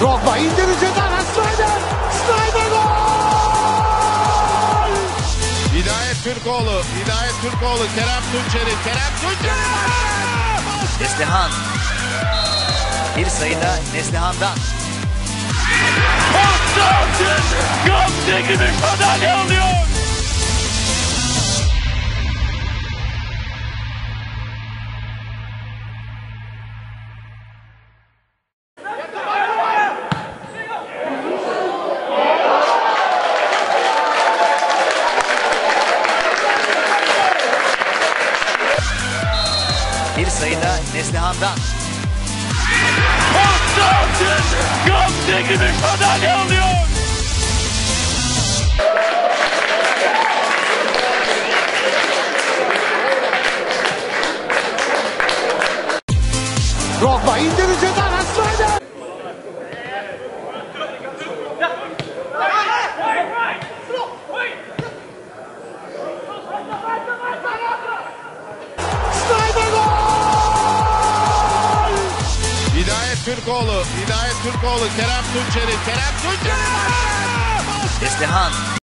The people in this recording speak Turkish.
Drogba indirecek Alan Snyder. Snyder gol! Hidayet Türkoğlu, Hidayet Türkoğlu, Kerem Tunçeri, Kerem Tunçeri! Neslihan. Bir sayıda Neslihan'dan. Kaptan! Kaptan gümüş alıyor! Bir sayıda Neslihan'dan. Konstantin Gamze gümüş madalya alıyor. Drogba indirdi Türkoğlu, Hidayet Türkoğlu, Kerem Tunçeri, Kerem Tunçeri! Neslihan.